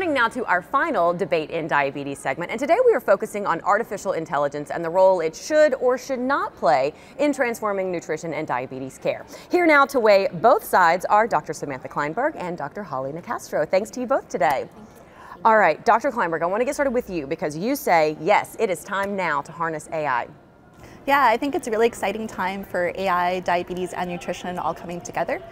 Turning now to our final debate in diabetes segment, and today we are focusing on artificial intelligence and the role it should or should not play in transforming nutrition and diabetes care. Here now to weigh both sides are Dr. Samantha Kleinberg and Dr. Holly Nicastro. Thanks to you both today. All right, Dr. Kleinberg, I want to get started with you because you say, yes, it is time now to harness AI. Yeah, I think it's a really exciting time for AI, diabetes, and nutrition all coming together.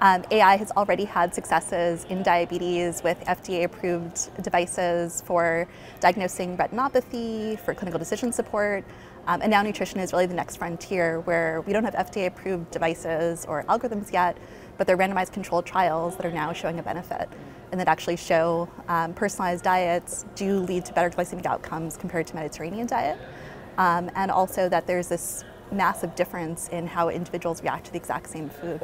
Um, AI has already had successes in diabetes with FDA approved devices for diagnosing retinopathy, for clinical decision support, um, and now nutrition is really the next frontier where we don't have FDA approved devices or algorithms yet, but they're randomized controlled trials that are now showing a benefit and that actually show um, personalized diets do lead to better glycemic outcomes compared to Mediterranean diet. Um, and also that there's this massive difference in how individuals react to the exact same food.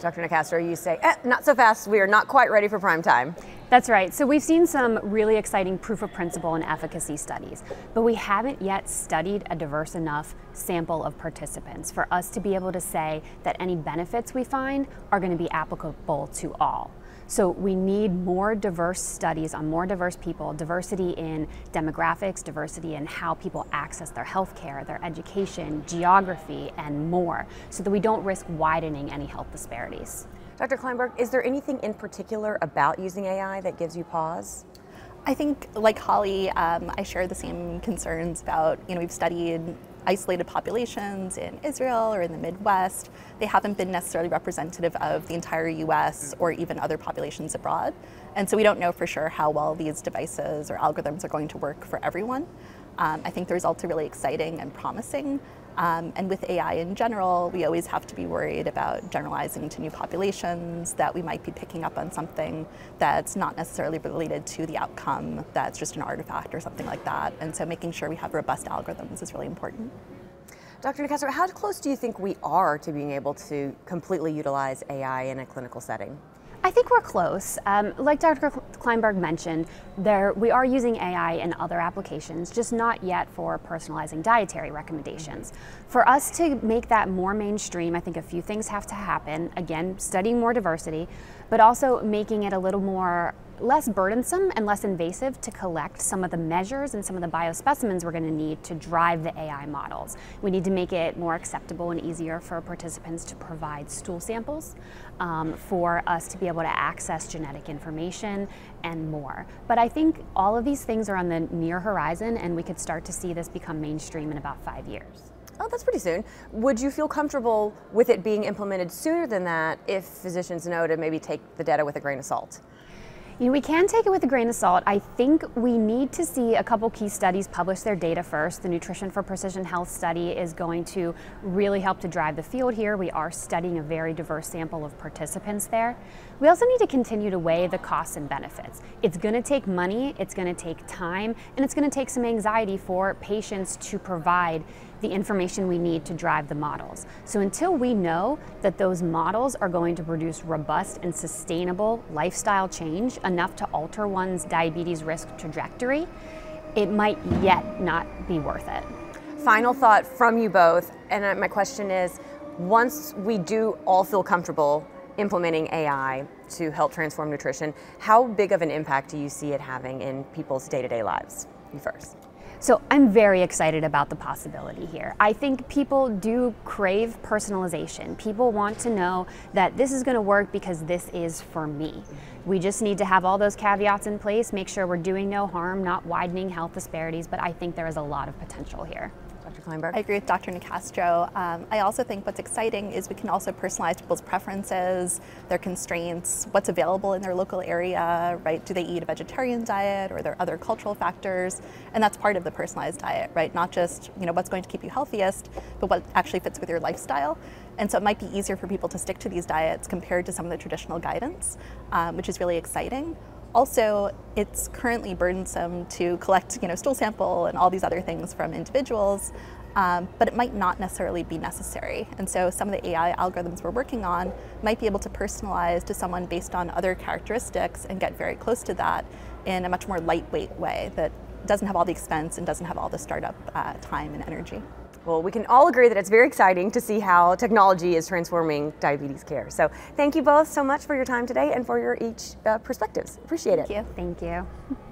Dr. Nicastro, you say, eh, not so fast, we are not quite ready for prime time. That's right. So we've seen some really exciting proof of principle and efficacy studies, but we haven't yet studied a diverse enough sample of participants for us to be able to say that any benefits we find are going to be applicable to all. So we need more diverse studies on more diverse people, diversity in demographics, diversity in how people access their health care, their education, geography, and more, so that we don't risk widening any health disparities. Dr. Kleinberg, is there anything in particular about using AI that gives you pause? I think, like Holly, um, I share the same concerns about, you know, we've studied isolated populations in Israel or in the Midwest. They haven't been necessarily representative of the entire US or even other populations abroad. And so we don't know for sure how well these devices or algorithms are going to work for everyone. Um, I think the results are really exciting and promising. Um, and with AI in general, we always have to be worried about generalizing to new populations, that we might be picking up on something that's not necessarily related to the outcome, that's just an artifact or something like that. And so making sure we have robust algorithms is really important. Dr. Nicastro, how close do you think we are to being able to completely utilize AI in a clinical setting? I think we're close. Um, like Dr. Kleinberg mentioned, there we are using AI in other applications, just not yet for personalizing dietary recommendations. For us to make that more mainstream, I think a few things have to happen. Again, studying more diversity, but also making it a little more less burdensome and less invasive to collect some of the measures and some of the biospecimens we're going to need to drive the AI models. We need to make it more acceptable and easier for participants to provide stool samples um, for us to be able to access genetic information and more. But I think all of these things are on the near horizon and we could start to see this become mainstream in about five years. Oh, that's pretty soon. Would you feel comfortable with it being implemented sooner than that if physicians know to maybe take the data with a grain of salt? You know, we can take it with a grain of salt. I think we need to see a couple key studies publish their data first. The Nutrition for Precision Health study is going to really help to drive the field here. We are studying a very diverse sample of participants there. We also need to continue to weigh the costs and benefits. It's going to take money, it's going to take time, and it's going to take some anxiety for patients to provide the information we need to drive the models. So until we know that those models are going to produce robust and sustainable lifestyle change enough to alter one's diabetes risk trajectory, it might yet not be worth it. Final thought from you both, and uh, my question is, once we do all feel comfortable implementing AI to help transform nutrition, how big of an impact do you see it having in people's day-to-day -day lives? You first. So I'm very excited about the possibility here. I think people do crave personalization. People want to know that this is going to work because this is for me. We just need to have all those caveats in place, make sure we're doing no harm, not widening health disparities, but I think there is a lot of potential here. Dr. Kleinberg? I agree with Dr. Nicastro. Um, I also think what's exciting is we can also personalize people's preferences, their constraints, what's available in their local area, right? Do they eat a vegetarian diet or are there other cultural factors? And that's part of the personalized diet, right? Not just, you know, what's going to keep you healthiest, but what actually fits with your lifestyle. And so it might be easier for people to stick to these diets compared to some of the traditional guidance, um, which is really exciting. Also, it's currently burdensome to collect you know, stool sample and all these other things from individuals, um, but it might not necessarily be necessary. And so some of the AI algorithms we're working on might be able to personalize to someone based on other characteristics and get very close to that in a much more lightweight way that doesn't have all the expense and doesn't have all the startup uh, time and energy. Well, we can all agree that it's very exciting to see how technology is transforming diabetes care. So thank you both so much for your time today and for your each uh, perspectives. Appreciate Thank it. Thank you. Thank you.